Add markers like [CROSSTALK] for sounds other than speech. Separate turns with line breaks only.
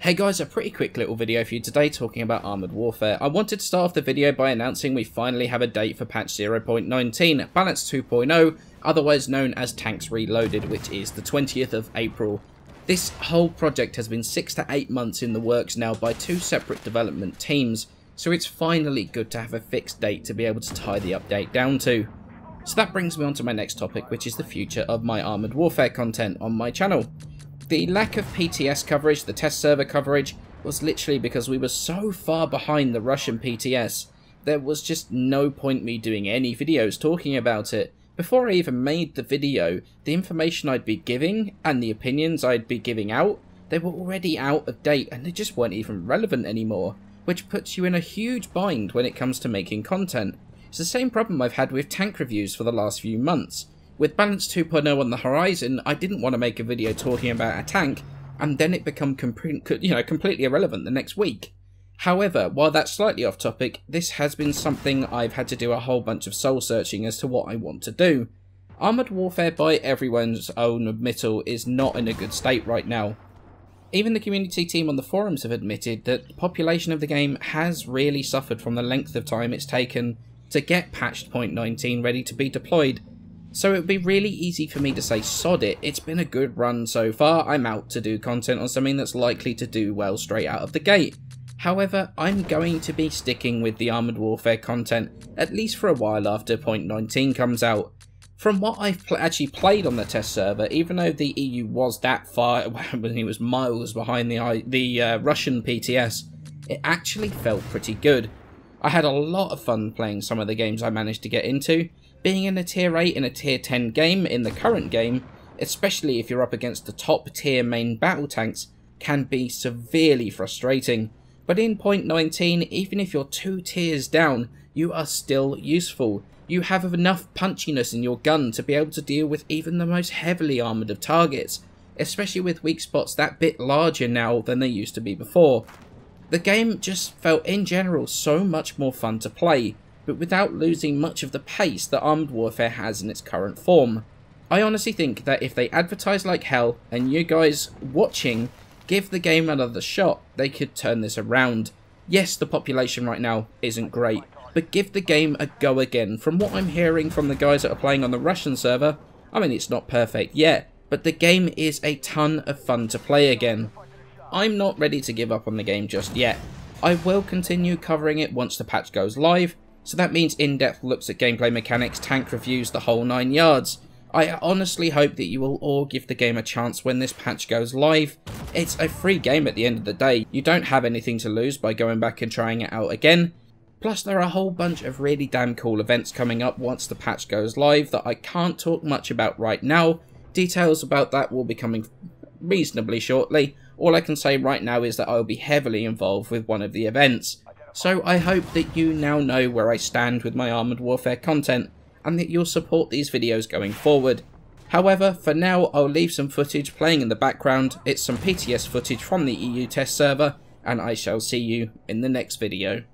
Hey guys, a pretty quick little video for you today talking about Armoured Warfare. I wanted to start off the video by announcing we finally have a date for patch 0.19, Balance 2.0, otherwise known as Tanks Reloaded, which is the 20th of April. This whole project has been 6 to 8 months in the works now by two separate development teams, so it's finally good to have a fixed date to be able to tie the update down to. So that brings me on to my next topic, which is the future of my Armoured Warfare content on my channel. The lack of PTS coverage, the test server coverage, was literally because we were so far behind the Russian PTS. There was just no point me doing any videos talking about it. Before I even made the video, the information I'd be giving and the opinions I'd be giving out, they were already out of date and they just weren't even relevant anymore, which puts you in a huge bind when it comes to making content. It's the same problem I've had with tank reviews for the last few months. With Balance 2.0 on the horizon, I didn't want to make a video talking about a tank, and then it become you know, completely irrelevant the next week. However, while that's slightly off topic, this has been something I've had to do a whole bunch of soul searching as to what I want to do. Armoured Warfare by everyone's own admittal is not in a good state right now. Even the community team on the forums have admitted that the population of the game has really suffered from the length of time it's taken to get patched 0.19 ready to be deployed, so it would be really easy for me to say, sod it, it's been a good run so far, I'm out to do content on something that's likely to do well straight out of the gate. However, I'm going to be sticking with the Armoured Warfare content, at least for a while after Point 19 comes out. From what I've pl actually played on the test server, even though the EU was that far, [LAUGHS] when it was miles behind the, the uh, Russian PTS, it actually felt pretty good. I had a lot of fun playing some of the games I managed to get into, being in a tier 8 in a tier 10 game in the current game, especially if you're up against the top tier main battle tanks, can be severely frustrating. But in point 19, even if you're two tiers down, you are still useful. You have enough punchiness in your gun to be able to deal with even the most heavily armoured of targets, especially with weak spots that bit larger now than they used to be before. The game just felt in general so much more fun to play, but without losing much of the pace that Armoured Warfare has in its current form. I honestly think that if they advertise like hell, and you guys watching give the game another shot, they could turn this around. Yes, the population right now isn't great, but give the game a go again. From what I'm hearing from the guys that are playing on the Russian server, I mean, it's not perfect yet, but the game is a ton of fun to play again. I'm not ready to give up on the game just yet. I will continue covering it once the patch goes live, so that means in-depth looks at gameplay mechanics, tank reviews, the whole nine yards. I honestly hope that you will all give the game a chance when this patch goes live. It's a free game at the end of the day. You don't have anything to lose by going back and trying it out again. Plus there are a whole bunch of really damn cool events coming up once the patch goes live that I can't talk much about right now. Details about that will be coming reasonably shortly. All I can say right now is that I will be heavily involved with one of the events. So I hope that you now know where I stand with my Armoured Warfare content, and that you'll support these videos going forward. However, for now I'll leave some footage playing in the background, it's some PTS footage from the EU test server, and I shall see you in the next video.